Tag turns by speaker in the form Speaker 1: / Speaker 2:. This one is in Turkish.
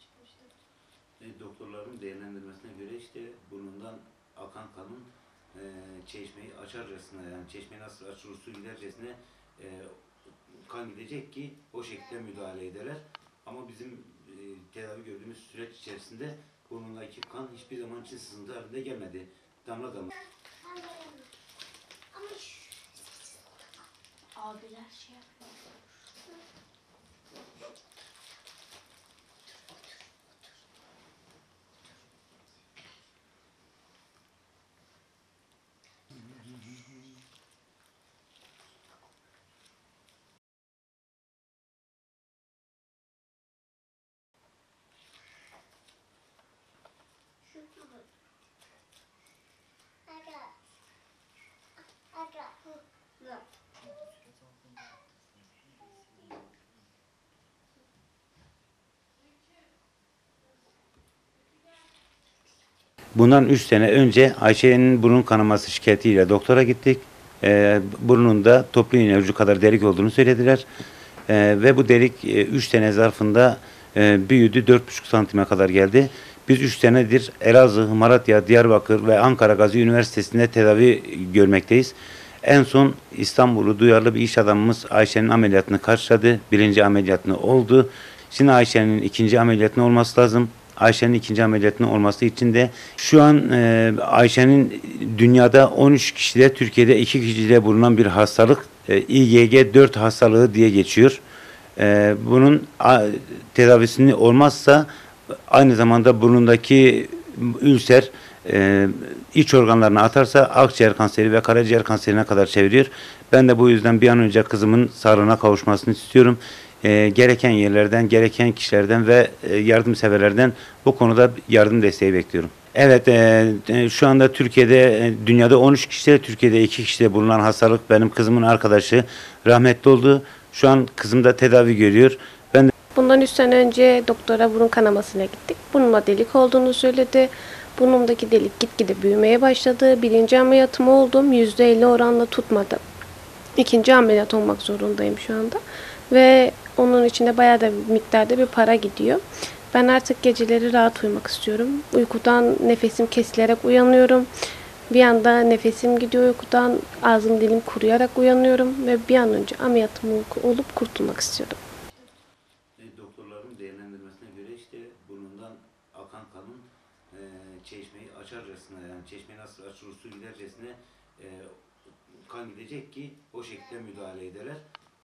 Speaker 1: çıkmıştı.
Speaker 2: E, doktorların değerlendirmesine göre işte burnundan akan kanın e, çeşmeyi açarcasına yani çeşmeyi nasıl açılır su gidercesine e, kan gidecek ki o şekilde müdahale ederler. Ama bizim e, tedavi gördüğümüz süreç içerisinde burnundaki kan hiçbir zaman için sızıntı halinde gelmedi. Damla damla.
Speaker 1: Abiler şey yapıyor.
Speaker 2: Bundan 3 sene önce Ayşe'nin burun kanaması şikayetiyle doktora gittik. Ee, burnunda toplu iğne ucu kadar delik olduğunu söylediler. Ee, ve bu delik 3 sene zarfında e, büyüdü 4,5 santime kadar geldi. Biz 3 senedir Elazığ, Malatya, Diyarbakır ve Ankara Gazi Üniversitesi'nde tedavi görmekteyiz. En son İstanbul'u duyarlı bir iş adamımız Ayşe'nin ameliyatını karşıladı. Birinci ameliyatını oldu. Şimdi Ayşe'nin ikinci ameliyatını olması lazım. Ayşe'nin ikinci ameliyatının olması için de şu an e, Ayşe'nin dünyada 13 kişide Türkiye'de 2 kişide bulunan bir hastalık e, IgG4 hastalığı diye geçiyor. E, bunun a, tedavisini olmazsa aynı zamanda burnundaki ülser e, iç organlarına atarsa akciğer kanseri ve karaciğer kanserine kadar çeviriyor. Ben de bu yüzden bir an önce kızımın sağlığına kavuşmasını istiyorum. E, gereken yerlerden, gereken kişilerden ve e, yardımseverlerden bu konuda yardım desteği bekliyorum. Evet, e, e, şu anda Türkiye'de, e, dünyada 13 kişide, Türkiye'de 2 kişide bulunan hastalık benim kızımın arkadaşı rahmetli oldu. Şu an kızım da tedavi görüyor. Ben de
Speaker 3: Bundan 3 sene önce doktora burun kanamasına gittik. Burnuma delik olduğunu söyledi. Burnumdaki delik gitgide büyümeye başladı. Birinci ameliyatım oldum. %50 oranla tutmadı. İkinci ameliyat olmak zorundayım şu anda. Ve onun içinde bayağı da miktarda bir para gidiyor. Ben artık geceleri rahat uyumak istiyorum. Uykudan nefesim kesilerek uyanıyorum. Bir anda nefesim gidiyor uykudan. Ağzım dilim kuruyarak uyanıyorum. Ve bir an önce ameliyatım olup kurtulmak istiyorum.
Speaker 2: E, doktorların değerlendirmesine göre işte burnundan akan kanın e, çeşmeyi açarcasına yani çeşmeyi nasıl açılır su gidercesine e, kan gidecek ki o şekilde müdahale ederler.